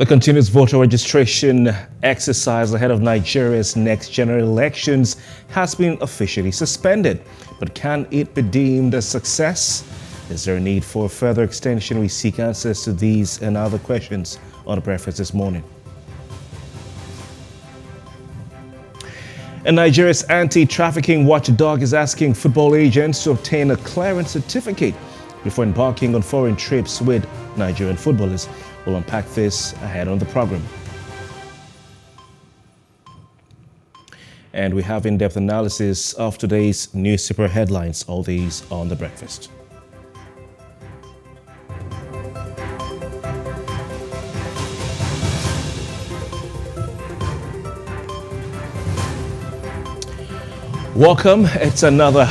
The continuous voter registration exercise ahead of Nigeria's next general elections has been officially suspended. But can it be deemed a success? Is there a need for further extension? We seek answers to these and other questions on the breakfast this morning. And Nigeria's anti-trafficking watchdog is asking football agents to obtain a clearance certificate before embarking on foreign trips with Nigerian footballers. We'll unpack this ahead on the program. And we have in-depth analysis of today's newspaper headlines, all these on the breakfast. Welcome. It's another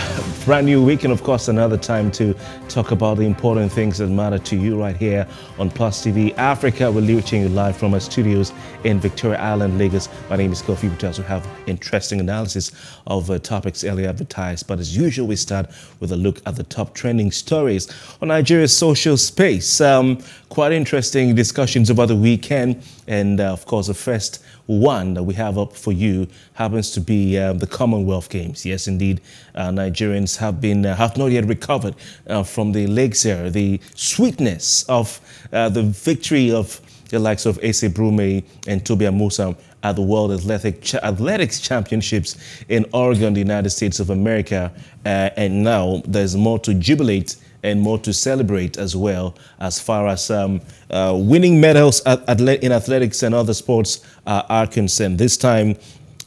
brand new week and of course another time to talk about the important things that matter to you right here on Plus TV Africa. We're reaching you live from our studios in Victoria Island, Lagos. My name is Kofi Bartels. We have interesting analysis of uh, topics earlier advertised, but as usual, we start with a look at the top trending stories on Nigeria's social space. Um, quite interesting discussions over the weekend, and uh, of course, the first one that we have up for you happens to be uh, the Commonwealth Games. Yes, indeed, uh, Nigerians have been uh, have not yet recovered uh, from the legs here, the sweetness of uh, the victory of the likes of Ese Brume and Tobi Amusan at the World Athletic Ch Athletics Championships in Oregon, the United States of America. And now there's more to jubilate and more to celebrate as well as far as um, uh, winning medals in athletics and other sports uh, are concerned. This time,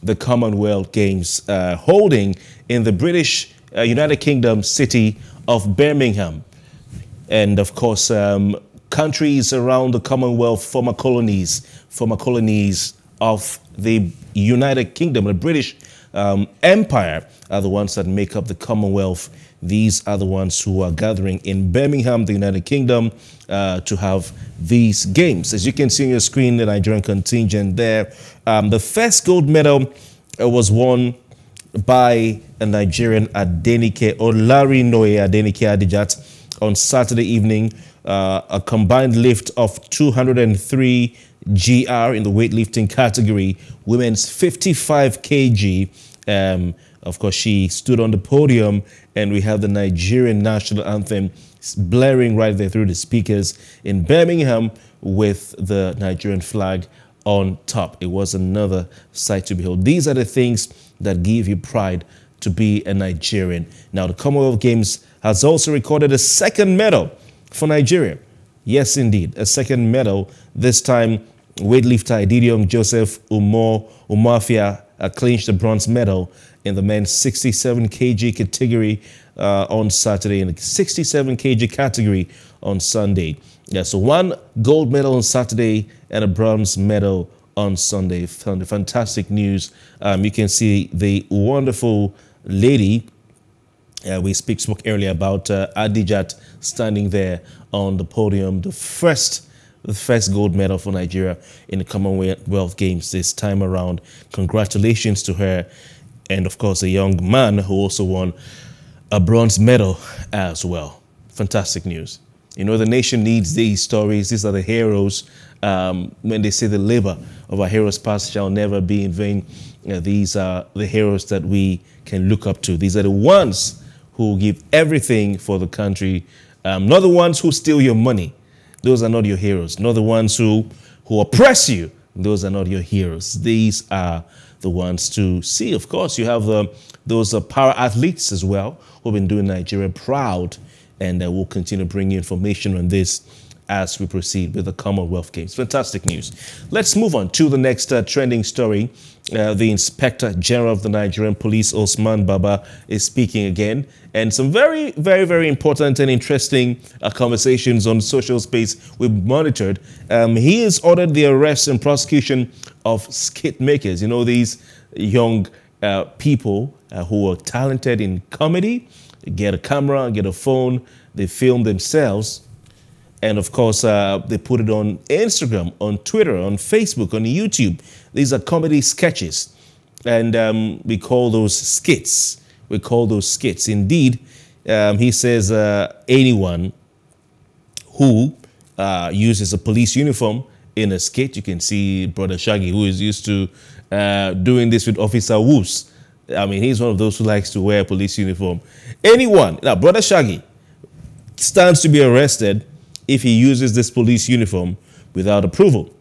the Commonwealth Games uh, holding in the British uh, United Kingdom city of Birmingham. And of course, um, countries around the Commonwealth, former colonies, former colonies of the United Kingdom, the British um, Empire, are the ones that make up the Commonwealth these are the ones who are gathering in Birmingham, the United Kingdom, uh, to have these games. As you can see on your screen, the Nigerian contingent there. Um, the first gold medal uh, was won by a Nigerian Adenike Olarinoye Adenike Adijat on Saturday evening. Uh, a combined lift of 203 GR in the weightlifting category, women's 55 kg. Um, of course, she stood on the podium and we have the Nigerian national anthem blaring right there through the speakers in Birmingham with the Nigerian flag on top. It was another sight to behold. These are the things that give you pride to be a Nigerian. Now, the Commonwealth Games has also recorded a second medal for Nigeria. Yes, indeed, a second medal. This time, weightlifter Edidiong Joseph Umo Umoafia uh, clinched the bronze medal in the men's 67 kg category uh, on Saturday and the 67 kg category on Sunday. Yeah, so one gold medal on Saturday and a bronze medal on Sunday. Fantastic news. Um, you can see the wonderful lady uh, we speak, spoke earlier about uh, Adijat standing there on the podium, the first the first gold medal for Nigeria in the Commonwealth Games this time around. Congratulations to her and of course a young man who also won a bronze medal as well. Fantastic news. You know, the nation needs these stories. These are the heroes. Um, when they say the labor of our heroes past shall never be in vain, uh, these are the heroes that we can look up to. These are the ones who give everything for the country, um, not the ones who steal your money. Those are not your heroes. Not the ones who, who oppress you. Those are not your heroes. These are the ones to see. Of course, you have uh, those uh, power athletes as well who've been doing Nigeria proud, and uh, we'll continue to bring you information on this as we proceed with the Commonwealth Games. Fantastic news. Let's move on to the next uh, trending story. Uh, the Inspector General of the Nigerian Police, Usman Baba, is speaking again. And some very, very, very important and interesting uh, conversations on social space we've monitored. Um, he has ordered the arrest and prosecution of skit makers. You know, these young uh, people uh, who are talented in comedy, get a camera, get a phone, they film themselves and of course, uh, they put it on Instagram, on Twitter, on Facebook, on YouTube. These are comedy sketches. And um, we call those skits. We call those skits. Indeed, um, he says uh, anyone who uh, uses a police uniform in a skit. You can see Brother Shaggy, who is used to uh, doing this with Officer Woos. I mean, he's one of those who likes to wear a police uniform. Anyone, now, Brother Shaggy stands to be arrested if he uses this police uniform without approval.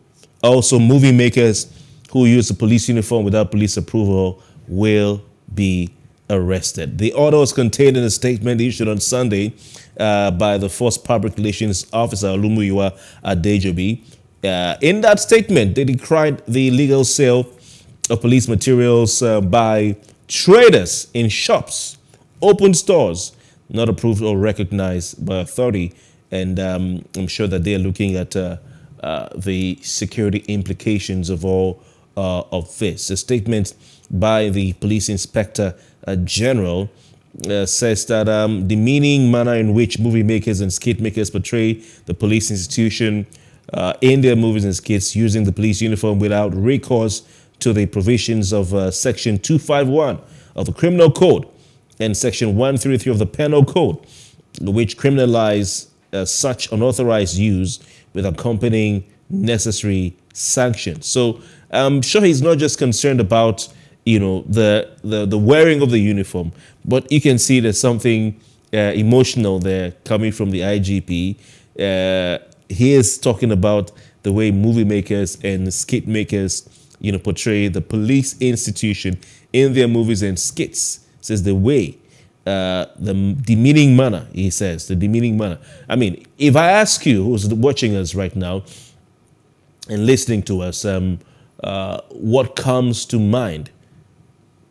Also, movie makers who use a police uniform without police approval will be arrested. The order was contained in a statement issued on Sunday uh, by the Force Public Relations Officer Olumuyiwa Adejobi. Uh, in that statement, they decried the illegal sale of police materials uh, by traders in shops, open stores, not approved or recognized by authority. And um, I'm sure that they're looking at uh, uh, the security implications of all uh, of this. A statement by the police inspector uh, general uh, says that um, demeaning manner in which movie makers and skit makers portray the police institution uh, in their movies and skits using the police uniform without recourse to the provisions of uh, Section 251 of the Criminal Code and Section 133 of the Penal Code, which criminalize uh, such unauthorized use with accompanying necessary sanctions. So I'm sure he's not just concerned about you know the the, the wearing of the uniform, but you can see there's something uh, emotional there coming from the IGP. Uh, he is talking about the way movie makers and skit makers, you know, portray the police institution in their movies and skits. Says the way, uh, the demeaning manner. He says the demeaning manner. I mean, if I ask you, who's watching us right now and listening to us, um, uh, what comes to mind?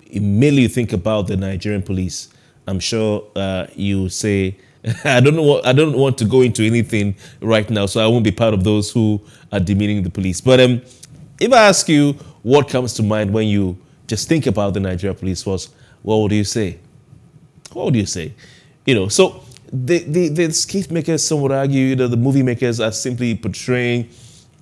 Immediately you think about the Nigerian police. I'm sure uh, you say, I don't know what, I don't want to go into anything right now, so I won't be part of those who are demeaning the police. But um, if I ask you what comes to mind when you just think about the Nigerian police force, what would you say? What would you say? You know, so the the, the skit makers, some would argue, you know, the movie makers are simply portraying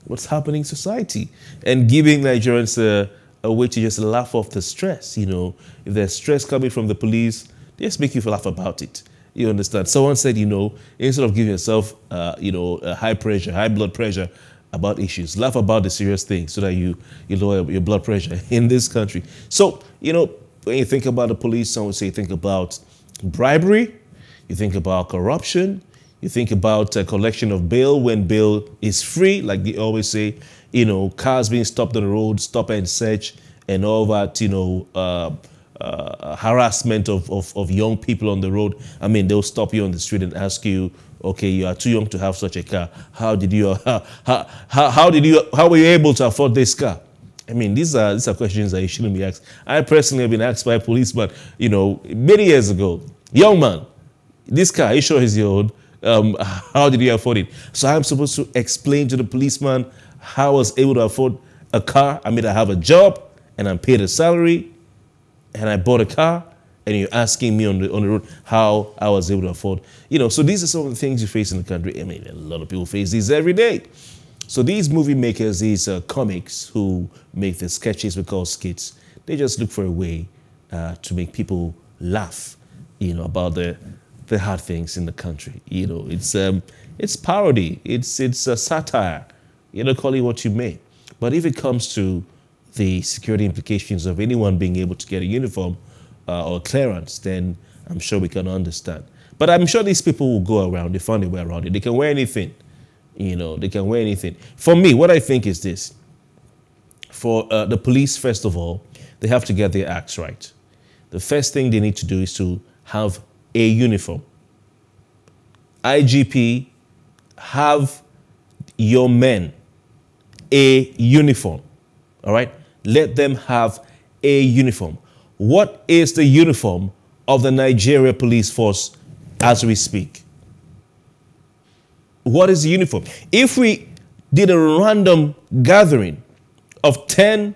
what's happening in society and giving Nigerians a, a way to just laugh off the stress. You know, if there's stress coming from the police, just make you laugh about it. You understand? Someone said, you know, instead of giving yourself, uh, you know, high pressure, high blood pressure about issues, laugh about the serious things so that you, you lower your blood pressure in this country. So, you know, when you think about the police, some would say think about bribery, you think about corruption, you think about a collection of bail when bail is free, like they always say, you know, cars being stopped on the road, stop and search, and all that, you know, uh, uh, harassment of, of, of, young people on the road. I mean, they'll stop you on the street and ask you, okay, you are too young to have such a car. How did you, how, how, how did you, how were you able to afford this car? I mean, these are, these are questions that you shouldn't be asked. I personally have been asked by a policeman, you know, many years ago, young man, this car, are you sure is your own? Um, how did you afford it? So I'm supposed to explain to the policeman how I was able to afford a car. I mean, I have a job and I'm paid a salary and I bought a car and you're asking me on the, on the road how I was able to afford. You know, so these are some of the things you face in the country. I mean, a lot of people face these every day. So these movie makers, these uh, comics who make the sketches we call skits, they just look for a way uh, to make people laugh, you know, about the the hard things in the country. You know, it's um, it's parody, it's it's a satire. You know, call it what you may. But if it comes to the security implications of anyone being able to get a uniform uh, or clearance, then I'm sure we can understand. But I'm sure these people will go around, they find a way around it. They can wear anything. You know, they can wear anything. For me, what I think is this. For uh, the police, first of all, they have to get their acts right. The first thing they need to do is to have a uniform. IGP, have your men a uniform. All right? Let them have a uniform. What is the uniform of the Nigeria Police Force as we speak? What is the uniform? If we did a random gathering of 10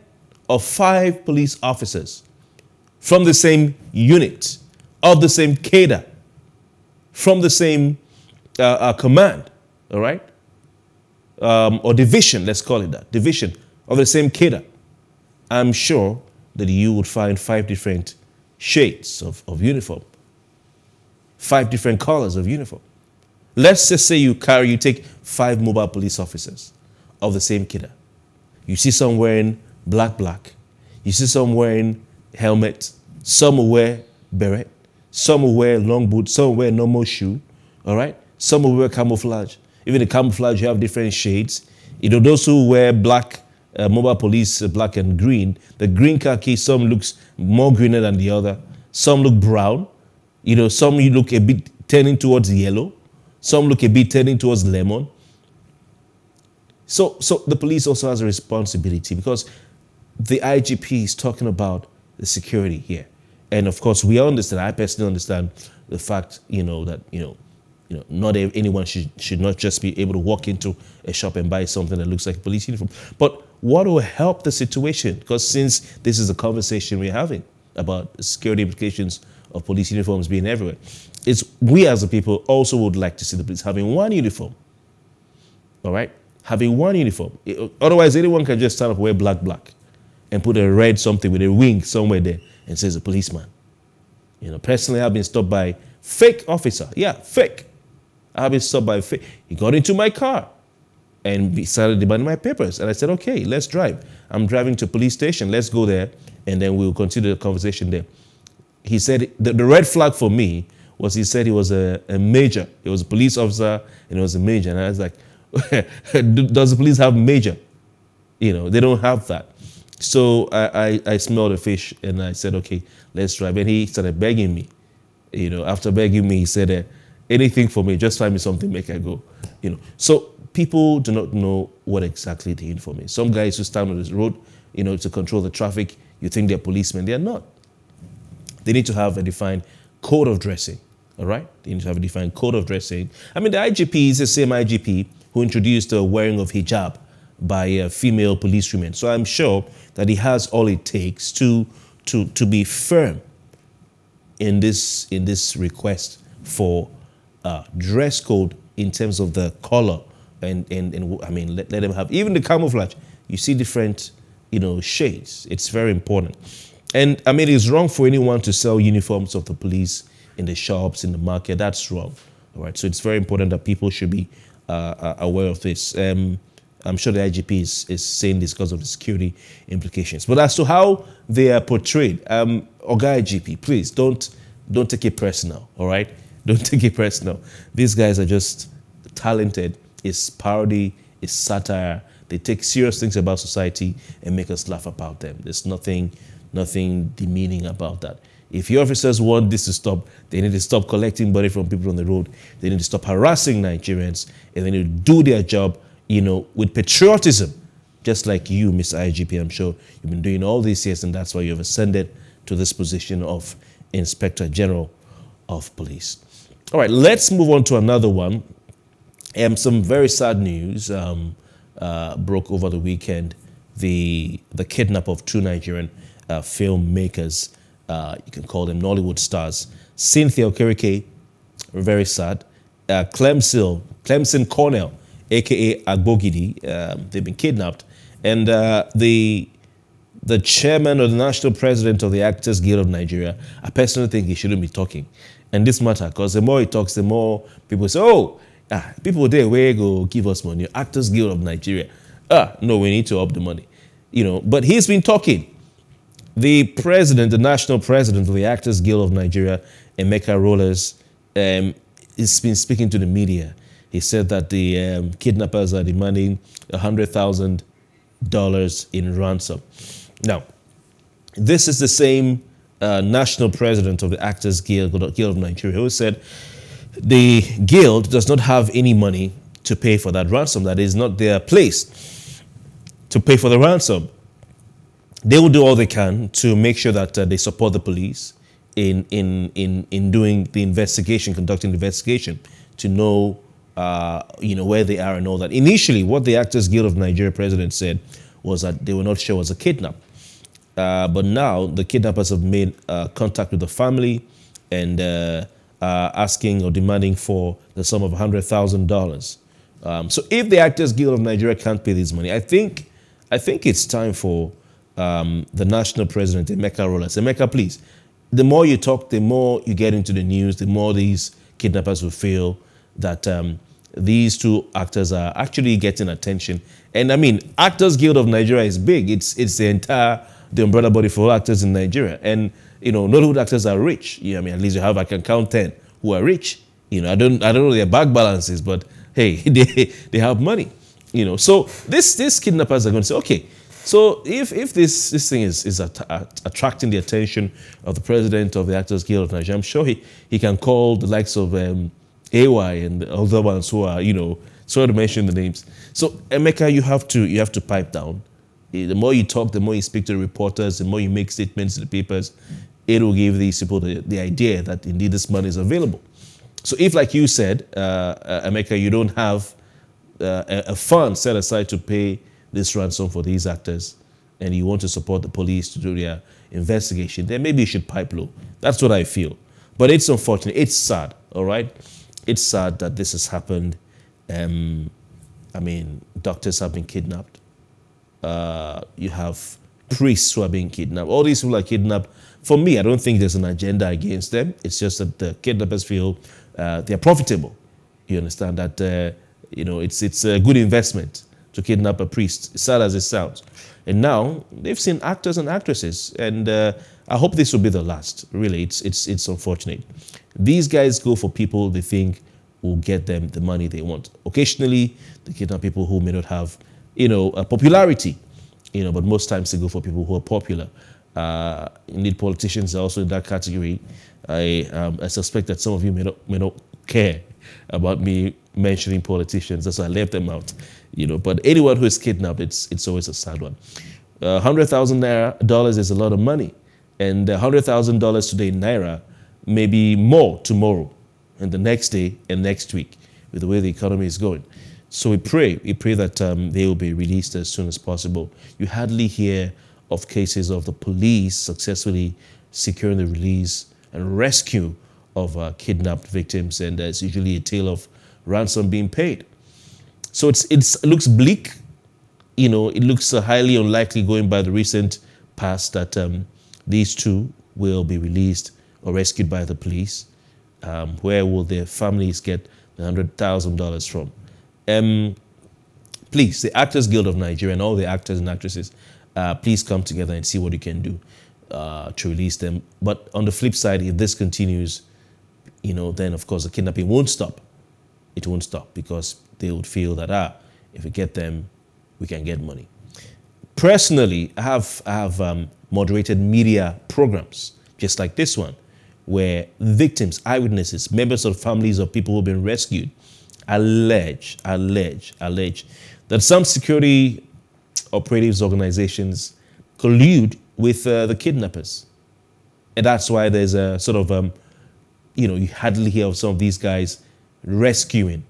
or 5 police officers from the same unit, of the same cadre, from the same uh, uh, command, all right? Um, or division, let's call it that, division of the same cadre, I'm sure that you would find five different shades of, of uniform, five different colors of uniform. Let's just say you carry, you take five mobile police officers. of the same cadre. You see some wearing black, black. You see some wearing helmet. Some wear beret. Some will wear long boots. Some will wear normal shoe. All right. Some will wear camouflage. Even the camouflage, you have different shades. You know, those who wear black, uh, mobile police, uh, black and green, the green khaki, some looks more greener than the other. Some look brown. You know, some you look a bit turning towards yellow. Some look a bit turning towards lemon. So, so the police also has a responsibility because the IGP is talking about the security here. And of course, we understand, I personally understand the fact, you know, that, you know, you know, not anyone should, should not just be able to walk into a shop and buy something that looks like a police uniform. But what will help the situation? Because since this is a conversation we're having about security implications of police uniforms being everywhere, it's we as a people also would like to see the police having one uniform. All right? Having one uniform. Otherwise, anyone can just stand up, wear black, black, and put a red something with a wing somewhere there and says a policeman. You know, personally, I've been stopped by fake officer. Yeah, fake. I've been stopped by fake. He got into my car and he started demanding my papers. And I said, okay, let's drive. I'm driving to police station. Let's go there, and then we'll continue the conversation there. He said the, the red flag for me was he said he was a, a major. He was a police officer and he was a major. And I was like, does the police have major? You know, they don't have that. So I, I, I smelled a fish and I said, okay, let's drive. And he started begging me. You know, after begging me, he said, uh, anything for me, just find me something, make I go. You know, so people do not know what exactly the uniform is. Some guys who stand on this road, you know, to control the traffic, you think they're policemen. They're not. They need to have a defined code of dressing. All right? They need to have a defined code of dressing. I mean, the IGP is the same IGP who introduced the wearing of hijab by uh, female police policewomen. So I'm sure that he has all it takes to, to, to be firm in this, in this request for uh, dress code in terms of the color and, and, and I mean, let, let them have, even the camouflage, you see different, you know, shades. It's very important. And I mean, it's wrong for anyone to sell uniforms of the police in the shops, in the market. That's wrong. All right. So it's very important that people should be uh, uh aware of this. Um, I'm sure the IGP is, is saying this because of the security implications. But as to how they are portrayed, um, Oga IGP, please don't don't take it personal. All right. Don't take it personal. These guys are just talented. It's parody. It's satire. They take serious things about society and make us laugh about them. There's nothing nothing demeaning about that. If your officers want this to stop, they need to stop collecting money from people on the road. They need to stop harassing Nigerians and they need to do their job, you know, with patriotism, just like you, Mr. IGP. I'm sure you've been doing all these years and that's why you've ascended to this position of Inspector General of Police. All right, let's move on to another one. Um, some very sad news um, uh, broke over the weekend. The, the kidnap of two Nigerian uh, filmmakers. Uh, you can call them Nollywood stars. Cynthia Okereke, very sad. Uh, Clemson, Clemson Cornell, aka Agbogidi, um, they've been kidnapped. And uh, the the chairman or the national president of the Actors Guild of Nigeria, I personally think he shouldn't be talking. And this matter, because the more he talks, the more people say, oh, ah, people there, where go give us money? Actors Guild of Nigeria. Ah, no, we need to up the money. You know, but he's been talking. The president, the national president of the Actors Guild of Nigeria, Emeka Rollas, um, has been speaking to the media. He said that the um, kidnappers are demanding $100,000 in ransom. Now, this is the same uh, national president of the Actors Guild, Guild of Nigeria who said the guild does not have any money to pay for that ransom. That is not their place to pay for the ransom they will do all they can to make sure that uh, they support the police in, in, in, in doing the investigation, conducting the investigation to know, uh, you know, where they are and all that. Initially, what the Actors Guild of Nigeria president said was that they were not sure it was a kidnap. Uh, but now the kidnappers have made uh, contact with the family and uh, asking or demanding for the sum of $100,000. Um, so if the Actors Guild of Nigeria can't pay this money, I think, I think it's time for um, the national president, Emeka Rollas. Emeka, please, the more you talk, the more you get into the news, the more these kidnappers will feel that um, these two actors are actually getting attention. And I mean, Actors Guild of Nigeria is big. It's it's the entire the umbrella body for actors in Nigeria. And you know, Nollywood actors are rich. You know, I mean, at least you have I can count ten who are rich. You know, I don't I don't know their bank balances, but hey, they they have money. You know, so this these kidnappers are going to say, okay, so if, if this, this thing is, is at, at, attracting the attention of the president of the Actors Guild of Nigeria, I'm sure he, he can call the likes of um, AY and the other ones who are, you know, sorry to mention the names. So Emeka, you have to you have to pipe down. The more you talk, the more you speak to the reporters, the more you make statements to the papers, it will give these people the, the idea that indeed this money is available. So if, like you said, uh, uh, Emeka, you don't have uh, a fund set aside to pay this ransom for these actors and you want to support the police to do their investigation, then maybe you should pipe low. That's what I feel. But it's unfortunate. It's sad, all right? It's sad that this has happened. Um, I mean, doctors have been kidnapped. Uh, you have priests who are being kidnapped. All these people are kidnapped. For me, I don't think there's an agenda against them. It's just that the kidnappers feel uh, they're profitable. You understand that, uh, you know, it's, it's a good investment to kidnap a priest, sad as it sounds. And now they've seen actors and actresses, and uh, I hope this will be the last. Really, it's, it's, it's unfortunate. These guys go for people they think will get them the money they want. Occasionally, they kidnap people who may not have, you know, a popularity, you know, but most times they go for people who are popular. Uh, indeed, politicians are also in that category. I, um, I suspect that some of you may not, may not care about me mentioning politicians. That's why I left them out. You know, but anyone who is kidnapped, it's it's always a sad one. Uh, hundred thousand naira dollars is a lot of money, and hundred thousand dollars today in naira may be more tomorrow, and the next day and next week, with the way the economy is going. So we pray, we pray that um, they will be released as soon as possible. You hardly hear of cases of the police successfully securing the release and rescue of uh, kidnapped victims, and uh, it's usually a tale of ransom being paid. So it's, it's, it looks bleak. You know, it looks uh, highly unlikely going by the recent past that um, these two will be released or rescued by the police. Um, where will their families get the $100,000 from? Um, please, the Actors Guild of Nigeria and all the actors and actresses, uh, please come together and see what you can do uh, to release them. But on the flip side, if this continues, you know, then of course the kidnapping won't stop it won't stop because they would feel that, ah, if we get them, we can get money. Personally, I have, I have um, moderated media programs, just like this one, where victims, eyewitnesses, members of families of people who've been rescued allege, allege, allege that some security operatives organizations collude with uh, the kidnappers. And that's why there's a sort of, um, you know, you hardly hear of some of these guys rescuing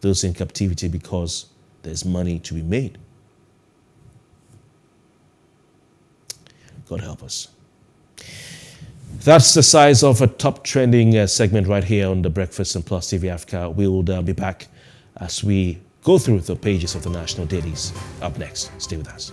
those in captivity because there's money to be made. God help us. That's the size of a top trending uh, segment right here on the Breakfast and Plus TV Africa. We will uh, be back as we go through the pages of the national dailies. Up next, stay with us.